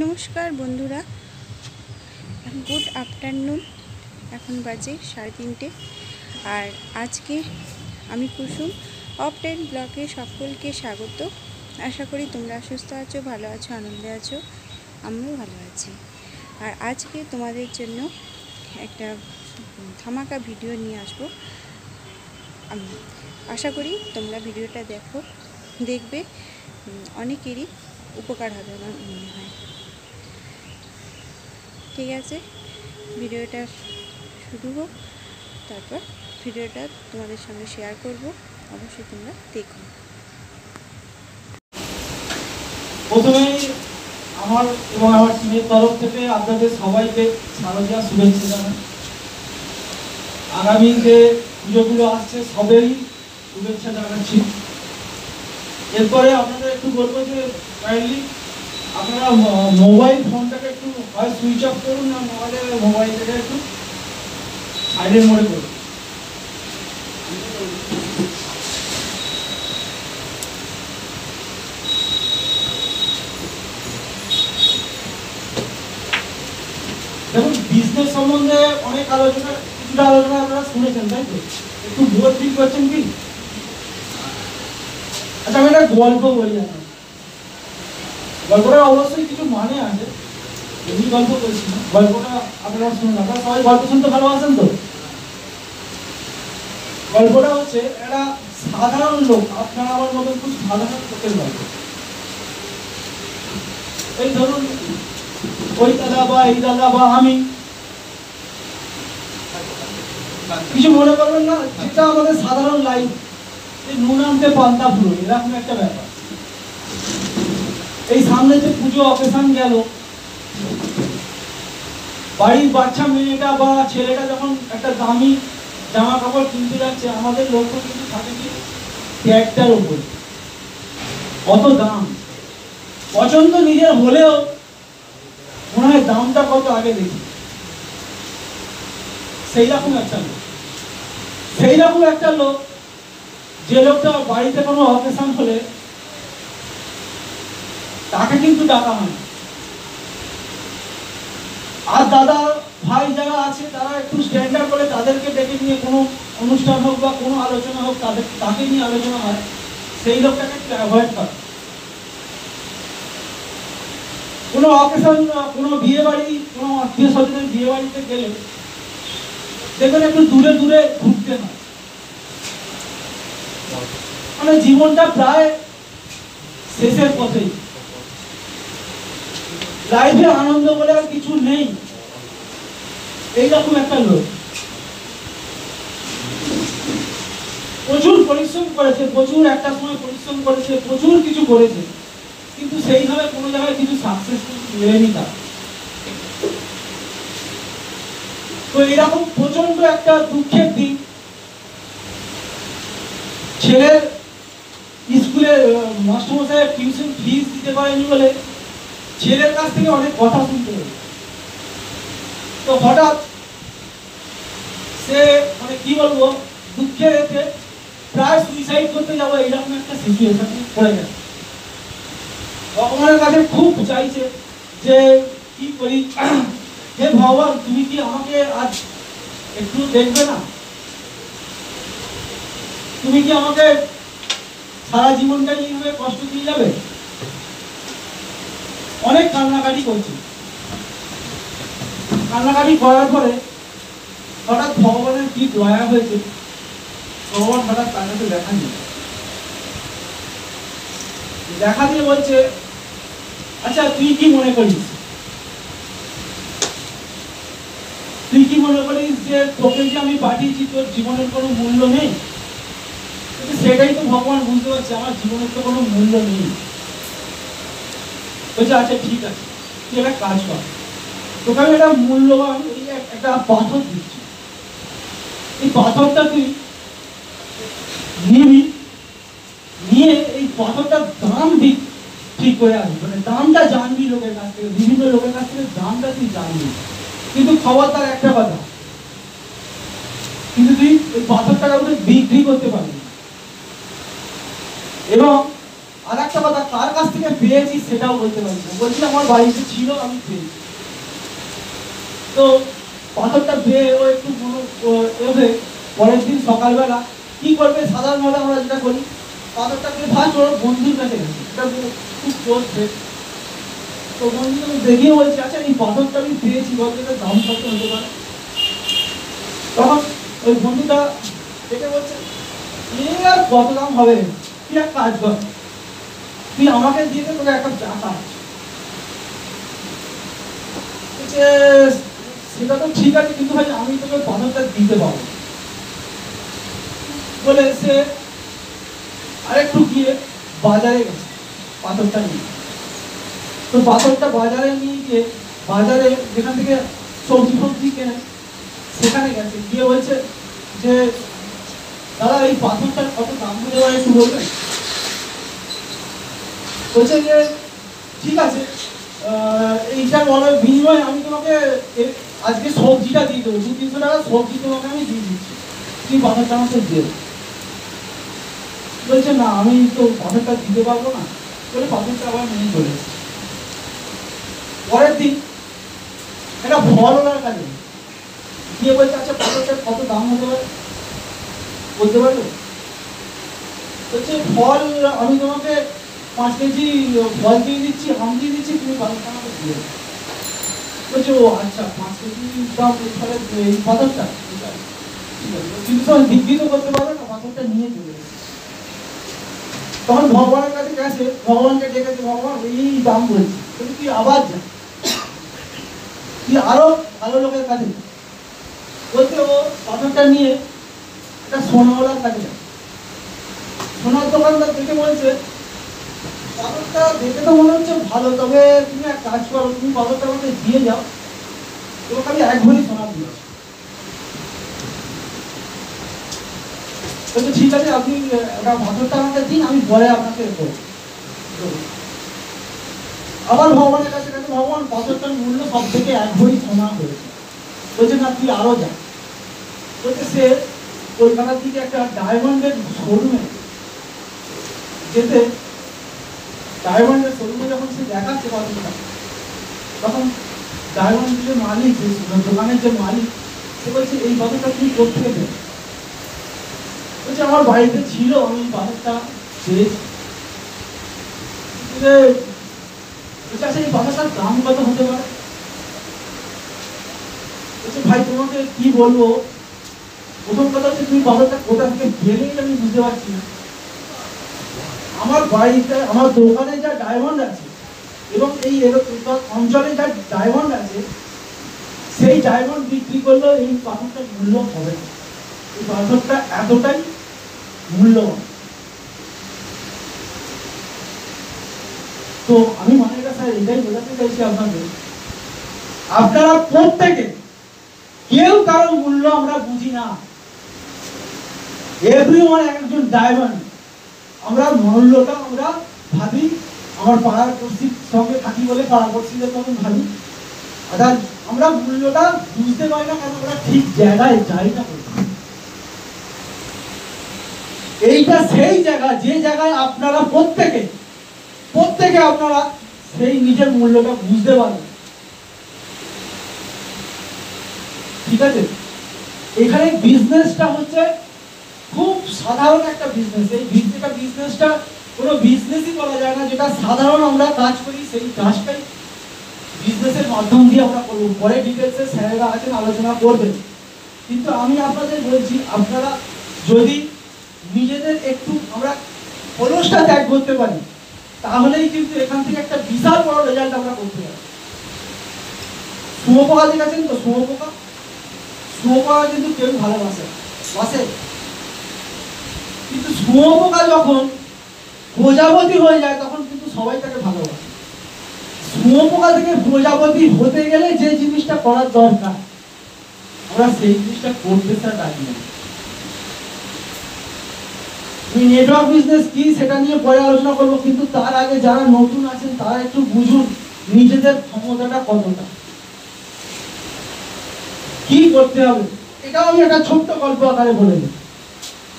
নমস্কার বন্ধুরা। Good afternoon. এখন বাজে সাড়ে তিনটে। আর আজকে আমি কুসুম অফটাইন ব্লকে সকলকে স্বাগত। আশা করি তোমরা সুস্থ আছো, ভালো আছো, আনন্দে আছো। আমিও ভালো আছি। আর আজকে তোমাদের জন্য একটা ধামাকা ভিডিও নিয়ে আসব। আমি আশা করি তোমরা ভিডিওটা দেখো, দেখবে। অনেকেরই উপকার হবে আমার মনে হয়। ঠিক আছে। ভিডিওটা শুরু হোক, তারপর ভিডিওটা তোমাদের সঙ্গে শেয়ার করব। অবশ্যই তোমরা দেখো। প্রথমেই আমার এবং আমার টিমের তরফ থেকে আপনাদের সবাইকে শারদীয়া শুভেচ্ছা জানাই। আগামী যে পুজোগুলো আসছে সবেরই শুভেচ্ছা জানাচ্ছি। এরপরে আপনাদের একটু বলব যে কাইন্ডলি আপনারা মোবাইল হয় সুইচ অফ করুন না মোবাইলে মোবাইলটাকে একটু সাইডের মোড়ে করুন। দেখুন বিজনেস সম্বন্ধে অনেক আলোচনা, কিছুটা আলোচনা আপনারা শুনেছেন, তাই তো? একটু বোর ফিল করছেন কি? আচ্ছা আমি একটা গল্প বলি আপনাকে গল্পটা অবশ্যই কিছু মানে আছে। এমনি গল্প না। গল্পটা আপনারা শুনুন আপনারা সবাই গল্প শুনতে ভালোবাসেন তো? গল্পটা হচ্ছে, একটা সাধারণ লোক, আপনার আমার খুব সাধারণ লোকের গল্প। এই ধরুন, ওই দাদা বা এই দাদা বা আমি। কিছু মনে করবেন না, যেটা আমাদের সাধারণ লাইফ এই নুন আনতে পান্তা ফুরো এরকম একটা ব্যাপার। এই সামনে যে পুজো অকেশন গেল বাড়ির বাচ্চা মেয়েটা বা ছেলেটা যখন একটা দামি জামা কাপড় কিনতে যাচ্ছে, আমাদের লক্ষ্য কিন্তু থাকে কি? ট্যাগটার উপর। কত দাম? পছন্দ নিজের হলেও মনে হয় দামটা কত আগে দেখি। সেই রকম একটা লোক। সেই রকম একটা লোক যে লোকটা বাড়িতে কোনো অকেশন হলে তাকে কিন্তু ডাকা হয়। আর দাদা, ভাই যারা আছে, তারা একটু স্ট্যান্ডার্ড করে তাদেরকে ডেকে নিয়ে কোনো অনুষ্ঠান হোক বা কোনো আলোচনা হোক, তাদের তাকে নিয়ে আলোচনা হয়। সেই লোকটাকে অ্যাভয়েড করে। কোনো অকেশন কোনো বিয়ে বাড়ি কোনো আত্মীয় স্বজনের বিয়ে বাড়িতে গেলে দেখবেন একটু দূরে দূরে ঘুরতে হয়। মানে জীবনটা প্রায় শেষের পথেই। লাইফে আনন্দ বলে আর কিছু নেই। এইরকম একটা লোক। প্রচুর পরিশ্রম করেছে, প্রচুর একটা সময় পরিশ্রম করেছে, প্রচুর কিছু করেছে। কিন্তু সেইভাবে কোনো জায়গায় কিছু সাকসেস মেলেনি তার। তো এরকম প্রচণ্ড একটা দুঃখের দিন। ছেলের স্কুলে মাস্টারমশাই টিউশন ফিস দিতে পারেনি বলে ছেলের কাছ থেকে অনেক কথা শুনতে হলো। তো হঠাৎ সে মানে কি বলব, দুঃখের এতে প্রায় সুইসাইড করতে যাব এইরকম একটা সিচুয়েশন পড়ে গেছে ভগবানের কাছে খুব চাইছে যে, কি করি? হে ভগবান, তুমি কি আমাকে আজ একটু দেখবে না? তুমি কি আমাকে সারা জীবনটা এইভাবে কষ্ট দিয়ে যাবে? অনেক কান্নাকাটি করছি কান্নাকাটি করার পরে হঠাৎ ভগবানের কি দয়া হয়েছে, ভগবান হঠাৎ তার কাছে দেখা নিয়ে দেখা দিয়ে বলছে আচ্ছা তুই কি মনে করিস? তুই কি মনে করিস যে তোকে যে আমি পাঠিয়েছি, তোর জীবনের কোনো মূল্য নেই? সেটাই তো ভগবান বুঝতে পারছে, আমার জীবনের তো কোনো মূল্য নেই। বলছে আচ্ছা ঠিক আছে, তুই একটা কাজ কর। তোকে আমি একটা মূল্যবান একটা পাথর দিচ্ছি। এই পাথরটা তুই নিবি, নিয়ে এই পাথরটার দাম দিক ঠিক করে আসবি মানে দামটা জানবি লোকের কাছ থেকে, বিভিন্ন লোকের কাছ থেকে দামটা তুই জানবি। কিন্তু খবরদার একটা কথা, কিন্তু তুই ওই পাথরটা কাউকে বিক্রি করতে পারবি। এবং আর একটা কথা, কার কাছ থেকে পেয়েছি সেটাও বলতে পারি না। বলছি আমার বাড়িতে ছিল, আমি পেয়েছি। তো পাথরটা পেয়ে ও একটু এভাবে পরের দিন সকালবেলা কি করবে সাধারণভাবে আমরা যেটা করি পাথরটা পেয়ে ফার্স্ট ওর বন্ধুর কাছে গেছে। খুব ক্লোজ ফ্রেন্ড তো বন্ধু দেখিয়ে বলছে আচ্ছা এই পাথরটা আমি পেয়েছি বলতে দাম কত হতে পারে? তখন ওই বন্ধুটা দেখে বলছে আর কত দাম হবে? তুই এক কাজ কর? তুই আমাকে দিয়ে দে তোকে একটা চা বলছে, সেটা তো ঠিক আছে কিন্তু ভাই আমি তোকে পাথরটা দিতে পারব বলে সে আরেকটু গিয়ে বাজারে গেছে পাথরটা নিয়ে। তো পাথরটা বাজারে নিয়ে গিয়ে বাজারে যেখান থেকে সবজি ফবজি কেনে সেখানে গেছে। গিয়ে বলছে যে দাদা এই পাথরটার কত দাম পারে একটু বলবেন? বলছে যে ঠিক আছে আহ, এইটার বলার বিনিময়ে আমি তোমাকে আজকে সবজিটা দিয়ে দেবো। দু তিনশো টাকা সবজি তোমাকে আমি দিয়ে দিচ্ছি। তুমি পাথরটা আমাকে দিয়ে। বলছে না আমি তো পাথরটা দিতে পারব না। বলে পাথরটা আবার নিয়ে চলে এসেছে। পরের দিন একটা ফলওয়ালার কাছে গিয়ে বলছে আচ্ছা পাথরটার কত দাম হতে পারে? বলতে পারবে বলছে ফল আমি তোমাকে পাঁচ কেজি ফল দিয়ে দিচ্ছি, আম দিয়ে দিচ্ছি, তুমি আমাকে দিয়ে বলছে, ও আচ্ছা পাঁচ কেজি দাম এই এই পাথরটা কিন্তু তখন বিক্রি তো করতে পারবে না পাথরটা নিয়ে চলে তখন ভগবানের কাছে গেছে, ভগবানকে ডেকেছে ভগবান, এই দাম বলছি। কিন্তু তুই আবার যা। তুই আরও ভালো লোকের কাছে যা। বলতে ও পাথরটা নিয়ে একটা সোনাওয়ালার কাছে সোনার দোকানদার দেখে বলছে পাথরটা দেখে তো মনে হচ্ছে ভালো, তবে তুমি এক কাজ করো, তুমি পাথরটা আমাকে দিয়ে যাও। তোমাকে আমি এক ভরি সোনা দিয়েছি বলছে ঠিক আছে, আপনি ওটা পাথরটা আমাকে দিন, আমি পরে আপনাকে দেবো আবার ভগবানের কাছে গেছে ভগবান পাথরটার মূল্য সব থেকে এক ভরি সোনা হয়েছে বলছে, না, তুই আরও যা। বলছে, সে কলকাতার দিকে একটা ডায়মন্ডের শোরুমে যেতে ডায়মন্ডের শোরুমে যখন সে দেখাচ্ছে তখন যে মালিক দোকানের যে মালিক, সে বলছে, এই তুই কোথেকে দেবে। বলছে, আমার বাড়িতে ছিল, আমি এই আচ্ছা দাম কত হতে পারে? বলছে, ভাই, তোমাকে কি বলব? প্রথম কথা হচ্ছে, তুমি পাথরটা কোথা থেকে এটা আমি বুঝতে পারছি না। আমার বাড়িতে, আমার দোকানে যা ডায়মন্ড আছে, এবং এই অঞ্চলে যা ডায়মন্ড আছে, সেই ডায়মন্ড বিক্রি করলেও এই পাথরটার মূল্য হবে না। এই পাথরটা এতটাই মূল্যবান। তো আমি মানে এটা স্যার এটাই বোঝাতে চাইছি আপনাদের আপনারা প্রত্যেকে, কেউ কারও মূল্য আমরা বুঝি না। এভরিওয়ান একজন ডায়মন্ড আমরা মূল্যটা আমরা ভাবি, আমার পাড়ার পড়শির সঙ্গে থাকি বলে পাড়া পড়শিদের মতন ভাবি। অর্থাৎ আমরা মূল্যটা বুঝতে পারি না কারণ আমরা ঠিক জায়গায় যাই না এইটা সেই জায়গা, যে জায়গায় আপনারা প্রত্যেকে প্রত্যেকে আপনারা সেই নিজের মূল্যটা বুঝতে পারবেন। ঠিক আছে? এখানে বিজনেসটা হচ্ছে খুব সাধারণ একটা বিজনেস এই বিজনেসটা বিজনেসটা কোনো বিজনেসই বলা যায় না। যেটা সাধারণ আমরা কাজ করি, সেই কাজটাই বিজনেসের মাধ্যম দিয়ে আমরা করব। পরে ডিটেলসে স্যারেরা আছেন, আলোচনা করবেন। কিন্তু আমি আপনাদের বলছি, আপনারা যদি নিজেদের একটু আমরা অলসটা ত্যাগ করতে পারি, তাহলেই কিন্তু এখান থেকে একটা বিশাল বড় রেজাল্ট আমরা করতে পারি। শুয়োপোকা দেখেছেন তো? শুয়োপোকা শুয়োপোকা কিন্তু কেউ ভালোবাসে বাসে? শুয়োপোকা যখন প্রজাপতি হয়ে যায়, তখন কিন্তু সবাই তাকে ভালোবাসে। শুয়োপোকা থেকে প্রজাপতি হতে গেলে যে জিনিসটা করার দরকার, আমরা সেই জিনিসটা করতে স্যার রাজি না নেটওয়ার্ক বিজনেস কি সেটা নিয়ে পরে আলোচনা করব, কিন্তু তার আগে যারা নতুন আছেন, তারা একটু বুঝুন নিজেদের ক্ষমতাটা কতটা। কি করতে হবে? এটাও আমি একটা ছোট্ট গল্প আকারে বলে দিই।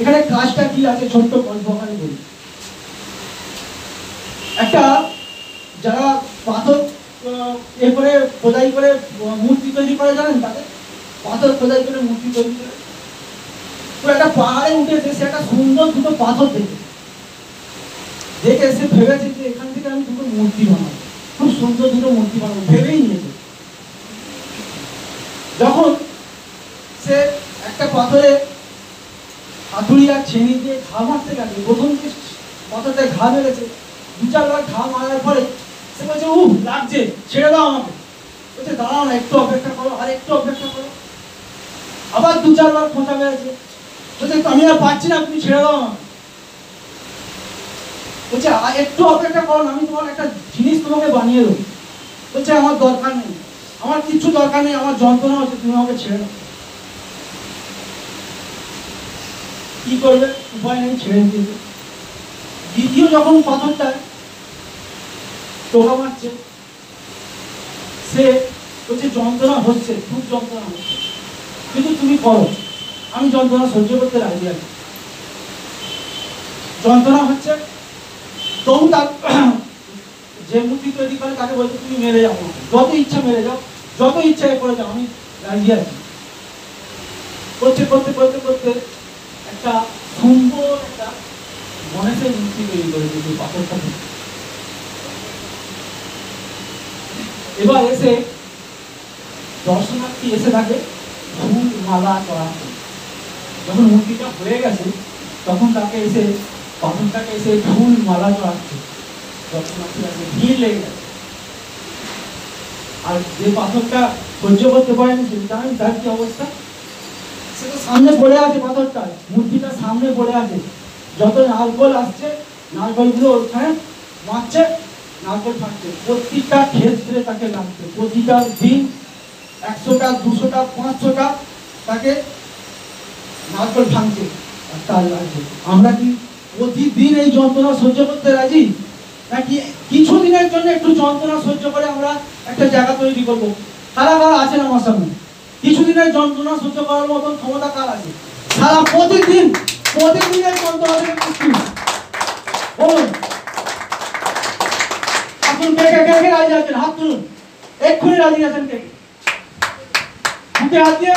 এখানে কাজটা কি আছে ছোট্ট গল্প আকারে বলি। একটা যারা পাথর এ করে খোদাই করে মূর্তি তৈরি করে, জানেন তাদের পাথর খোদাই করে মূর্তি তৈরি করে। একটা পাহাড়ে উঠেছে সে একটা সুন্দর দুটো পাথর দেখে। দেখে সে ভেবেছে যে এখান থেকে আমি দুটো মূর্তি বানাবো। খুব সুন্দর দুটো মূর্তি বানাবো, ভেবেই নিয়েছে যখন সে একটা পাথরে হাতুড়ি আর ছেনি দিয়ে ঘা মারতে গেছে, প্রথম পাথরটায় ঘা মেরেছে দু চারবার ঘা মারার পরে সে বলছে, উহ, লাগছে, ছেড়ে দাও আমাকে। বলছে, দাঁড়াও না, একটু অপেক্ষা করো, আর একটু অপেক্ষা করো। আবার দু চারবার খোঁচা মেরেছে বলছে আমি আর পাচ্ছি না, তুমি ছেড়ে দাও আমাকে। বলছে, "আর একটু অপেক্ষা করো আমি তোমার একটা জিনিস তোমাকে বানিয়ে দেবো। বলছে, আমার দরকার নেই, আমার কিচ্ছু দরকার নেই, আমার যন্ত্রণা হচ্ছে, তুমি আমাকে ছেড়ে দাও। কি করবে? উপায় নেই, ছেড়ে দিয়েছে দ্বিতীয় যখন পাথরটা টোকা মারছে, সে বলছে, যন্ত্রণা হচ্ছে, খুব যন্ত্রণা হচ্ছে। কিন্তু তুমি করো, আমি যন্ত্রণা সহ্য করতে রাজি আছি। যন্ত্রণা হচ্ছে, তবু তার যে মূর্তি তৈরি করে তাকে বলছে, তুমি মেরে যাও যত ইচ্ছা মেরে যাও, যত ইচ্ছা করে যাও, আমি রাজি আছি। করতে করতে করতে করতে একটা সুন্দর একটা গণেশের মূর্তি তৈরি করেছে যে পাথরটা এবার এসে দর্শনার্থী এসে থাকে ফুল মালা চড়াচ্ছে যখন মূর্তিটা হয়ে গেছে, তখন তাকে এসে পাথরটাকে এসে ফুল মালা চড়াচ্ছে দর্শনার্থীরা ভিড় লেগে গেছে। আর যে পাথরটা সহ্য করতে পারেনি সে জানেন তার কি অবস্থা? সামনে পড়ে আছে পাথরটা, মূর্তিটা সামনে পড়ে আছে। যত নারকল আসছে, নারকলগুলো ওখানে মারছে নারকল ফাটছে। প্রতিটা ক্ষেত্রে তাকে লাগছে। প্রতিটা দিন একশোটা, দুশোটা, পাঁচশোটা তাকে নারকল ভাঙছে তার লাগছে। আমরা কি প্রতিদিন এই যন্ত্রণা সহ্য করতে রাজি? নাকি কিছুদিনের জন্য একটু যন্ত্রণা সহ্য করে আমরা একটা জায়গা তৈরি করব? কারা কারা আছেন আমার সামনে। কিছুদিনের যন্ত্রণা সহ্য করার মতন ক্ষমতা কার আছে? সারা প্রতিদিন, প্রতিদিনের যন্ত্রণা থেকে মুক্তি আপনি কে কে কে কে রাজি আছেন? হাত তুলুন। এক্ষুনি রাজি আছেন কে? হাত দিয়ে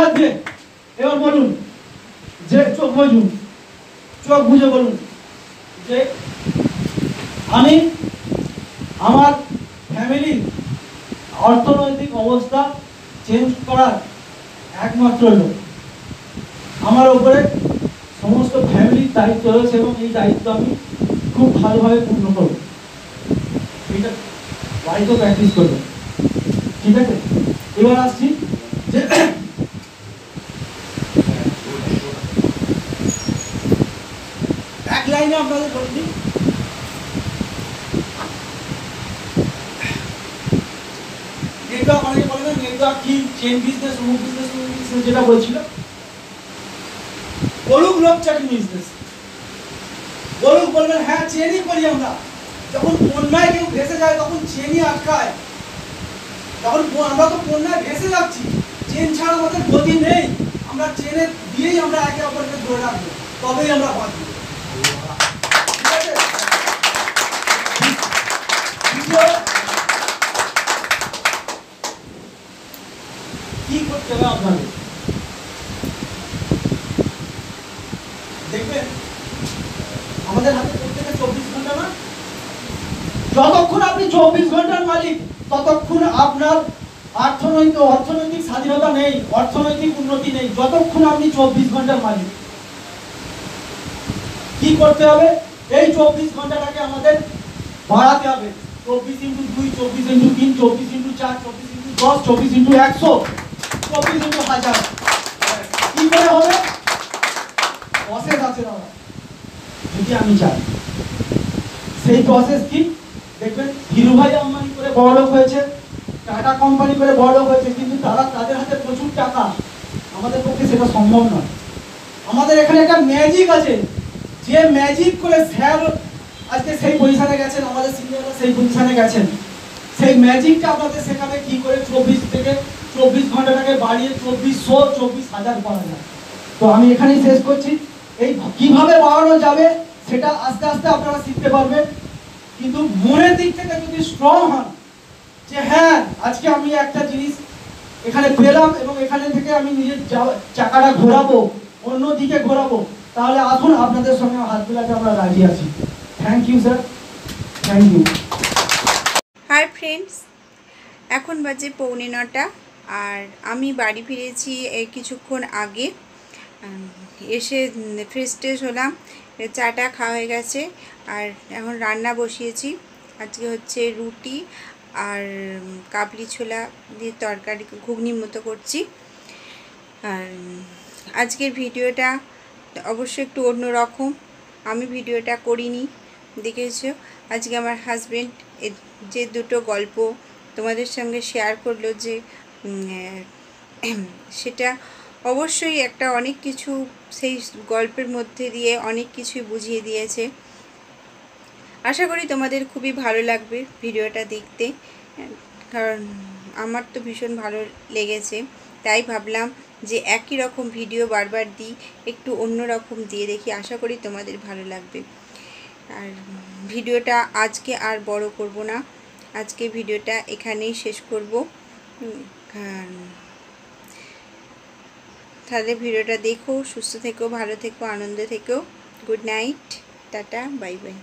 হাত দিয়ে। এবার বলুন, যে চোখ বুঝুন, চোখ বুঝে বলুন যে আমি, আমার ফ্যামিলির অর্থনৈতিক অবস্থা চেঞ্জ করার একমাত্র লোক। আমার ওপরে সমস্ত ফ্যামিলির দায়িত্ব রয়েছে এবং এই দায়িত্ব আমি খুব ভালোভাবে পূর্ণ করব। এটা বাড়িতেও প্র্যাকটিস করব। ঠিক আছে? এবার আসছি যে এক লাইনে আপনাদের বলে দিই। অনেকে কি চেন বিজনেস অমুক বিজনেস অমুক বিজনেস যেটা বলছিল। বলুক বিজনেস বলুক, বলবেন হ্যাঁ চেনই করি আমরা। যখন বন্যায় কেউ ভেসে যায়, তখন চেনই আটকায়। তখন আমরা তো বন্যায় ভেসে যাচ্ছি। চেন ছাড়া আমাদের গতি নেই। আমরা চেনের দিয়েই আমরা একে অপরকে ধরে রাখব। তবেই আমরা বাঁচবো ঠিক আছে দ্বিতীয়, হবে আপনাদের। দেখবেন, আমাদের হাতে প্রত্যেকে চব্বিশ ঘণ্টা না? যতক্ষণ আপনি চব্বিশ ঘণ্টার মালিক, ততক্ষণ আপনার অর্থনৈতিক অর্থনৈতিক স্বাধীনতা নেই, অর্থনৈতিক উন্নতি নেই, যতক্ষণ আপনি চব্বিশ ঘণ্টার মালিক। কি করতে হবে? এই চব্বিশ ঘন্টাটাকে আমাদের বাড়াতে হবে। চব্বিশ ইন্টু দুই, চব্বিশ ইন্টু তিন, চব্বিশ ইন্টু চার, চব্বিশ ইন্টু দশ, চব্বিশ ইন্টু একশো। ইন্টু হাজার। কি করে হবে? প্রসেস আছে দাদা যদি আমি চাই সেই প্রসেস কি? দেখবেন ধীরুভাই আম্বানি করে বড়লোক হয়েছে, টাটা কোম্পানি করে বড়লোক হয়েছে, কিন্তু তারা তাদের হাতে প্রচুর টাকা। আমাদের পক্ষে সেটা সম্ভব নয়। আমাদের এখানে একটা ম্যাজিক আছে। যে ম্যাজিক করে স্যার আজকে সেই পজিশনে গেছেন, আমাদের সিনিয়ররা সেই পজিশনে গেছেন। সেই ম্যাজিকটা আপনাদের শেখাবে কি করে চব্বিশ থেকে চব্বিশ ঘন্টাটাকে বাড়িয়ে চব্বিশশো, চব্বিশ হাজার করা যায়। তো আমি এখানেই শেষ করছি। এই কীভাবে বাড়ানো যাবে সেটা আস্তে আস্তে আপনারা শিখতে পারবেন। কিন্তু মনের দিক থেকে যদি স্ট্রং হন, যে হ্যাঁ আজকে আমি একটা জিনিস এখানে পেলাম এবং এখানে থেকে আমি নিজের চাকাটা ঘোরাবো, অন্য দিকে ঘোরাবো, তাহলে আসুন আপনাদের সঙ্গে হাত মেলাতে আমরা রাজি আছি। Thank you sir thank you hi friends এখন বাজে পৌনে নটা। আর আমি বাড়ি ফিরেছি এই কিছুক্ষণ আগে। এসে ফ্রেশ ট্রেশ হলাম চাটা খাওয়া হয়ে গেছে, আর এখন রান্না বসিয়েছি। আজকে হচ্ছে রুটি আর কাবলি ছোলা দিয়ে তরকারি ঘুগনির মতো করছি। আর আজকের ভিডিওটা অবশ্যই একটু অন্যরকম। আমি ভিডিওটা করিনি, দেখেছ? আজকে আমার হাজবেন্ড যে দুটো গল্প তোমাদের সঙ্গে শেয়ার করল যে সেটা অবশ্যই একটা অনেক কিছু সেই গল্পের মধ্যে দিয়ে অনেক কিছুই বুঝিয়ে দিয়েছে। আশা করি তোমাদের খুবই ভালো লাগবে ভিডিওটা দেখতে। কারণ আমার তো ভীষণ ভালো লেগেছে। তাই ভাবলাম যে একই রকম ভিডিও বারবার দিই, একটু অন্য রকম দিয়ে দেখি। আশা করি তোমাদের ভালো লাগবে। আর ভিডিওটা আজকে আর বড় করব না। আজকে ভিডিওটা এখানেই শেষ করব। তাহলে ভিডিওটা দেখো সুস্থ থেকো ভালো থেকো আনন্দ থেকো। Good night tata bye bye.